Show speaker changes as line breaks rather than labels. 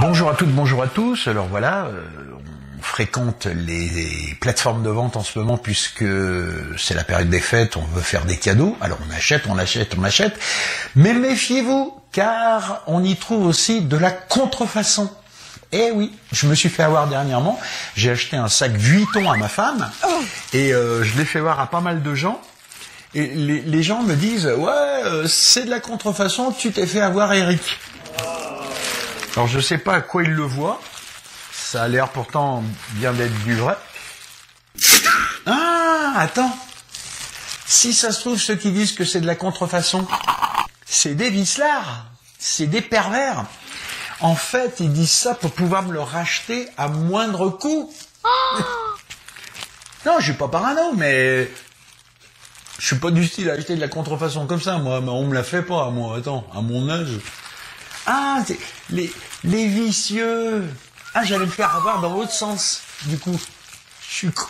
Bonjour à toutes, bonjour à tous. Alors voilà, euh, on fréquente les plateformes de vente en ce moment puisque c'est la période des fêtes, on veut faire des cadeaux. Alors on achète, on achète, on achète. Mais méfiez-vous, car on y trouve aussi de la contrefaçon. Eh oui, je me suis fait avoir dernièrement. J'ai acheté un sac Vuitton à ma femme et euh, je l'ai fait voir à pas mal de gens. Et les, les gens me disent ouais, euh, c'est de la contrefaçon. Tu t'es fait avoir, Eric. Alors je sais pas à quoi ils le voient. Ça a l'air pourtant bien d'être du vrai. Ah, attends. Si ça se trouve, ceux qui disent que c'est de la contrefaçon, c'est des vicelards, c'est des pervers. En fait, ils disent ça pour pouvoir me le racheter à moindre coût. non, je suis pas parano, mais je suis pas du style à acheter de la contrefaçon comme ça. Moi, on me la fait pas, moi. Attends, à mon âge. Ah, c'est les, les vicieux. Ah, j'allais me faire avoir dans l'autre sens. Du coup, je suis con.